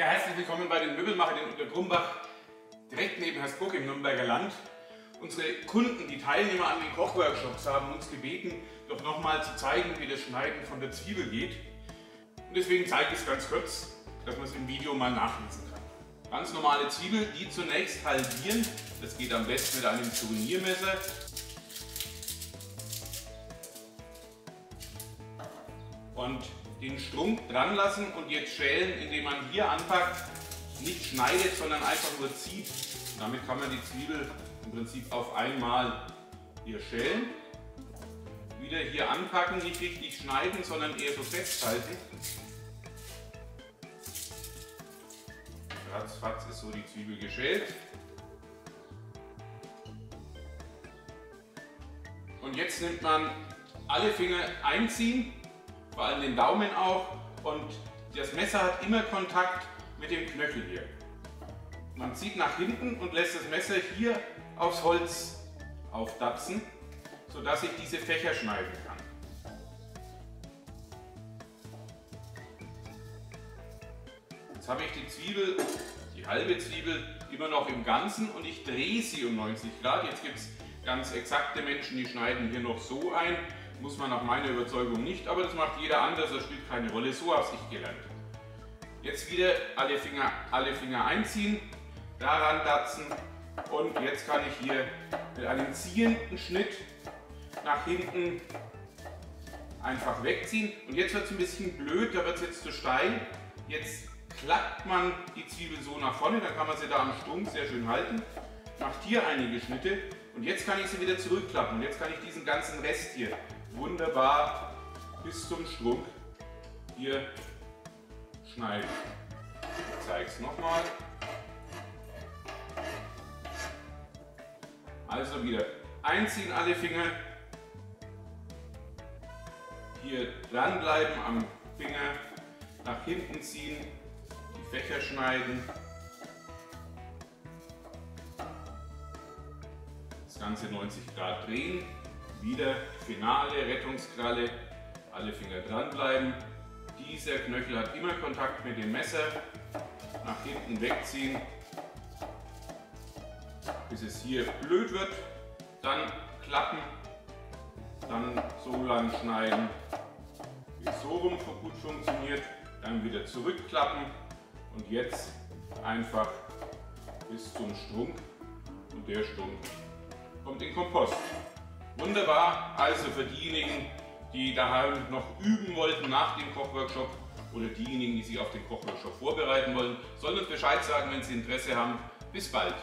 Ja, herzlich willkommen bei den Möbelmachern in Untergrumbach, direkt neben Hersbruck im Nürnberger Land. Unsere Kunden, die Teilnehmer an den Kochworkshops, haben uns gebeten, doch nochmal zu zeigen, wie das Schneiden von der Zwiebel geht. Und deswegen zeige ich es ganz kurz, dass man es im Video mal nachlesen kann. Ganz normale Zwiebel, die zunächst halbieren. Das geht am besten mit einem Turniermesser. Und den Strunk dran lassen und jetzt schälen, indem man hier anpackt, nicht schneidet, sondern einfach nur zieht. Damit kann man die Zwiebel im Prinzip auf einmal hier schälen. Wieder hier anpacken, nicht richtig schneiden, sondern eher so festhalten. Ratzfatz ist so die Zwiebel geschält. Und jetzt nimmt man alle Finger einziehen vor allem den Daumen auch und das Messer hat immer Kontakt mit dem Knöchel hier. Man zieht nach hinten und lässt das Messer hier aufs Holz aufdapsen, sodass ich diese Fächer schneiden kann. Jetzt habe ich die Zwiebel, die halbe Zwiebel, immer noch im Ganzen und ich drehe sie um 90 Grad. Jetzt gibt es ganz exakte Menschen, die schneiden hier noch so ein. Muss man nach meiner Überzeugung nicht, aber das macht jeder anders, das spielt keine Rolle. So habe ich gelernt. Jetzt wieder alle Finger, alle Finger einziehen, daran datzen und jetzt kann ich hier mit einem ziehenden Schnitt nach hinten einfach wegziehen. Und jetzt wird es ein bisschen blöd, da wird es jetzt zu steil. Jetzt klappt man die Zwiebel so nach vorne, dann kann man sie da am Stumpf sehr schön halten. Macht hier einige Schnitte und jetzt kann ich sie wieder zurückklappen. Und jetzt kann ich diesen ganzen Rest hier wunderbar bis zum Strunk hier schneiden. Ich zeige es nochmal. Also wieder einziehen alle Finger, hier dranbleiben am Finger, nach hinten ziehen, die Fächer schneiden. Das Ganze 90 Grad drehen. Wieder Finale, Rettungskralle, alle Finger dranbleiben. Dieser Knöchel hat immer Kontakt mit dem Messer. Nach hinten wegziehen, bis es hier blöd wird. Dann klappen, dann so lang schneiden, wie es so rum gut funktioniert. Dann wieder zurückklappen und jetzt einfach bis zum Strunk. Und der Strunk kommt in Kompost. Wunderbar, also für diejenigen, die daheim noch üben wollten nach dem Kochworkshop oder diejenigen, die sich auf den Kochworkshop vorbereiten wollen, sollen uns Bescheid sagen, wenn sie Interesse haben. Bis bald!